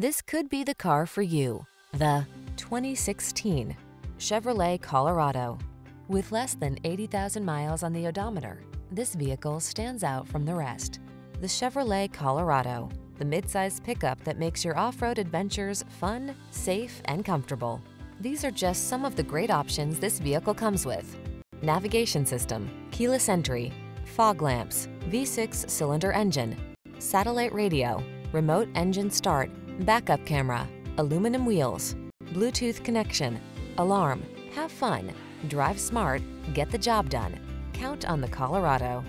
This could be the car for you. The 2016 Chevrolet Colorado. With less than 80,000 miles on the odometer, this vehicle stands out from the rest. The Chevrolet Colorado, the midsize pickup that makes your off-road adventures fun, safe, and comfortable. These are just some of the great options this vehicle comes with. Navigation system, keyless entry, fog lamps, V6 cylinder engine, satellite radio, remote engine start, backup camera, aluminum wheels, Bluetooth connection, alarm. Have fun. Drive smart. Get the job done. Count on the Colorado.